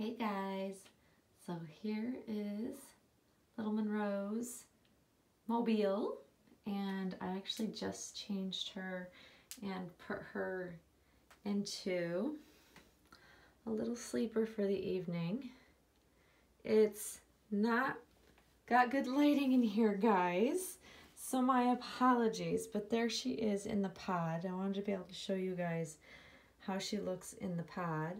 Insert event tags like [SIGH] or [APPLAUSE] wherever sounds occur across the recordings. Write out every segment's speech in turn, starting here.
Hey guys, so here is Little Monroe's mobile and I actually just changed her and put her into a little sleeper for the evening. It's not got good lighting in here guys so my apologies but there she is in the pod. I wanted to be able to show you guys how she looks in the pod.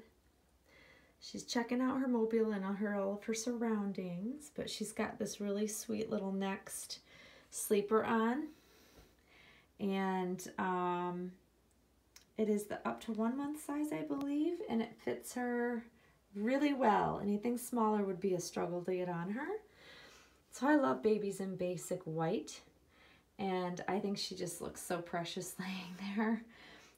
She's checking out her mobile and her all of her surroundings, but she's got this really sweet little next sleeper on. And um, it is the up to one month size, I believe, and it fits her really well. Anything smaller would be a struggle to get on her. So I love babies in basic white, and I think she just looks so precious [LAUGHS] laying there.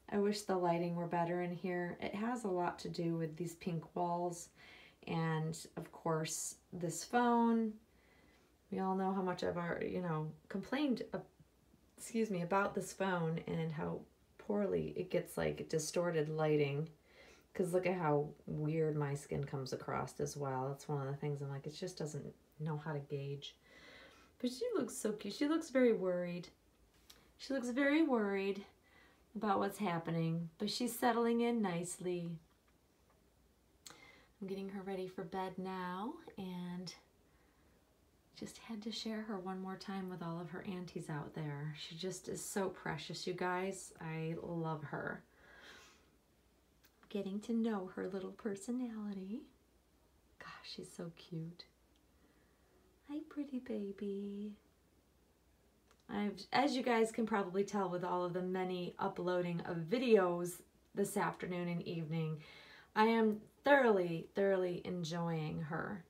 I wish the lighting were better in here. It has a lot to do with these pink walls and of course this phone. We all know how much I've already, you know, complained, uh, excuse me, about this phone and how poorly it gets like distorted lighting. Because look at how weird my skin comes across as well. That's one of the things I'm like, it just doesn't know how to gauge. But she looks so cute. She looks very worried. She looks very worried about what's happening, but she's settling in nicely. I'm getting her ready for bed now and just had to share her one more time with all of her aunties out there. She just is so precious, you guys. I love her. Getting to know her little personality. Gosh, she's so cute. Hi, pretty baby. I've, as you guys can probably tell with all of the many uploading of videos this afternoon and evening, I am thoroughly, thoroughly enjoying her.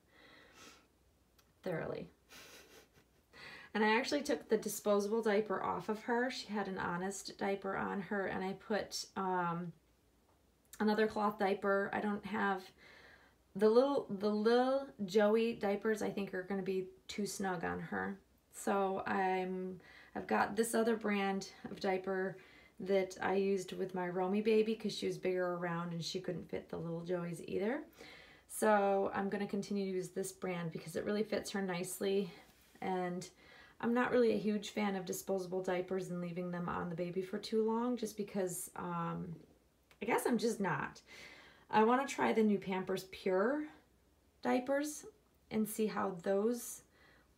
Thoroughly. And I actually took the disposable diaper off of her. She had an honest diaper on her and I put um, another cloth diaper. I don't have the little the little Joey diapers I think are going to be too snug on her. So I'm, I've got this other brand of diaper that I used with my Romy baby because she was bigger around and she couldn't fit the little Joeys either. So I'm going to continue to use this brand because it really fits her nicely and I'm not really a huge fan of disposable diapers and leaving them on the baby for too long just because um, I guess I'm just not. I want to try the new Pampers Pure diapers and see how those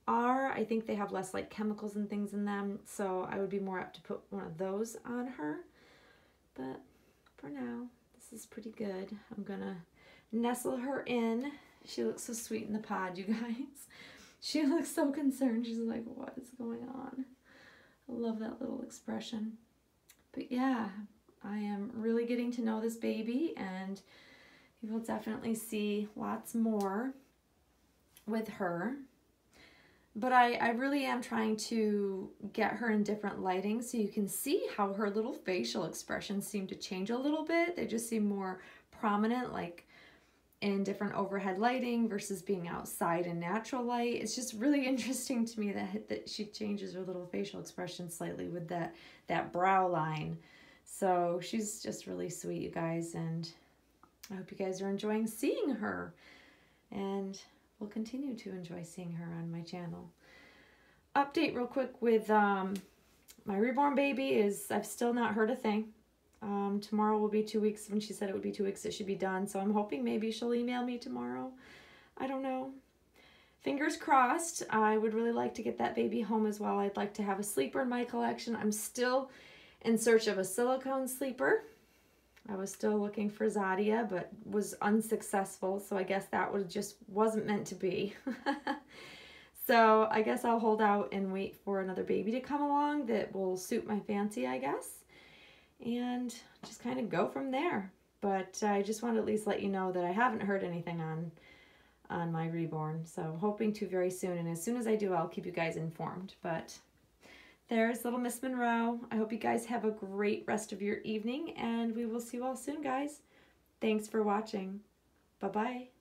are. I think they have less like chemicals and things in them, so I would be more apt to put one of those on her. But for now, this is pretty good. I'm gonna nestle her in. She looks so sweet in the pod, you [LAUGHS] guys. She looks so concerned. She's like, what is going on? I love that little expression. But yeah, I am really getting to know this baby and you will definitely see lots more with her but I, I really am trying to get her in different lighting so you can see how her little facial expressions seem to change a little bit. They just seem more prominent, like in different overhead lighting versus being outside in natural light. It's just really [LAUGHS] interesting to me that, that she changes her little facial expression slightly with that, that brow line. So she's just really sweet, you guys, and I hope you guys are enjoying seeing her. And will continue to enjoy seeing her on my channel. Update real quick with um, my reborn baby is I've still not heard a thing. Um, tomorrow will be two weeks. When she said it would be two weeks, it should be done. So I'm hoping maybe she'll email me tomorrow. I don't know. Fingers crossed. I would really like to get that baby home as well. I'd like to have a sleeper in my collection. I'm still in search of a silicone sleeper. I was still looking for Zadia, but was unsuccessful, so I guess that was just wasn't meant to be. [LAUGHS] so I guess I'll hold out and wait for another baby to come along that will suit my fancy, I guess, and just kind of go from there. But I just want to at least let you know that I haven't heard anything on on my reborn, so hoping to very soon, and as soon as I do, I'll keep you guys informed. But there's little Miss Monroe. I hope you guys have a great rest of your evening, and we will see you all soon, guys. Thanks for watching. Bye-bye.